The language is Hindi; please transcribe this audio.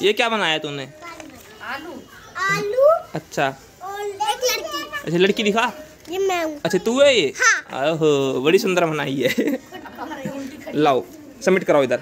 ये क्या बनाया तूने? आलू। आलू। अच्छा। अच्छा लड़की दिखा। ये मैं अच्छा तू है ये? हाँ। ओहो बड़ी सुंदर बनाई है। लाओ सबमिट कराओ इधर।